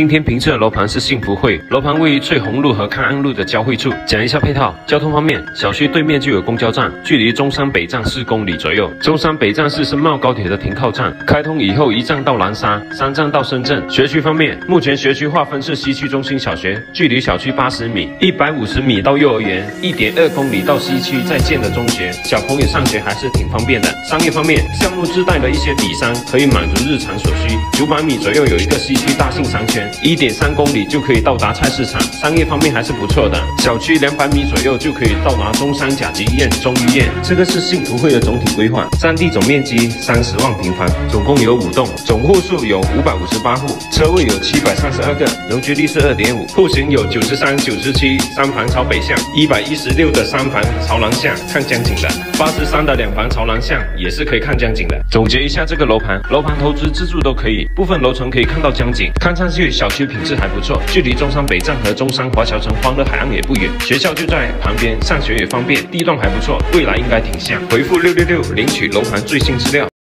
今天评测的楼盘是幸福汇，楼盘位于翠红路和康安路的交汇处。讲一下配套，交通方面，小区对面就有公交站，距离中山北站四公里左右。中山北站是深茂高铁的停靠站，开通以后一站到南沙，三站到深圳。学区方面，目前学区划分是西区中心小学，距离小区八十米，一百五十米到幼儿园，一点二公里到西区在建的中学，小朋友上学还是挺方便的。商业方面，项目自带的一些底商可以满足日常所需，九百米左右有一个西区大信商圈。一点三公里就可以到达菜市场，商业方面还是不错的。小区两百米左右就可以到达中山甲级医院、中医院。这个是幸福汇的总体规划，占地总面积三十万平方，总共有五栋，总户数有五百五十八户，车位有七百三十二个，容积率是二点五，户型有九十三、九十七，三房朝北向，一百一十六的三房朝南向，看江景的，八十三的两房朝南向也是可以看江景的。总结一下这个楼盘，楼盘投资自住都可以，部分楼层可以看到江景，看上去。小区品质还不错，距离中山北站和中山华侨城欢乐海岸也不远，学校就在旁边，上学也方便，地段还不错，未来应该挺像。回复六六六领取楼盘最新资料。